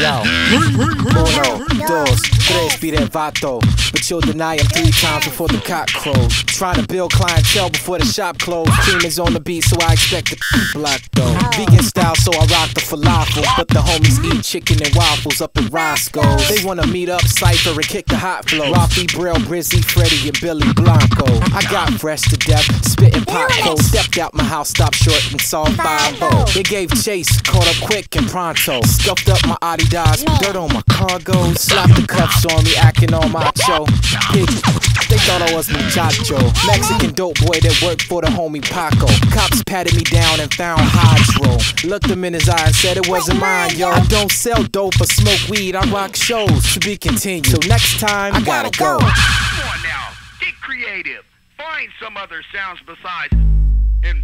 yo. Uno, dos, tres, be that vato. But you'll deny him three times before the cock crows. Trying to build clientele before the shop closed. Team is on the beat, so I expect the block though. Vegan style, so I rock the falafel. But the homies eat chicken and waffles up at Roscoe's. They wanna meet up, cipher, and kick the hot flow. Rafi, Brill, Brizzy, Freddie, and Billy Blanco. I got fresh to death, spitting pot cold. Stepped out my house, stopped short, and saw 5 They gave chase, caught up quick and pronto. Scuffed up my Adidas, dirt on my cargo. Slapped the cuffs on me, acting macho. Pig, they thought I was muchacho. Mexican dope boy that worked for the homie Paco. Cops patted me down and found hydro. Looked him in his eye and said it wasn't mine, yo. I don't sell dope or smoke weed, I rock shows. To be continued. So next time, I gotta go. Come on now, get creative. Find some other sounds besides. And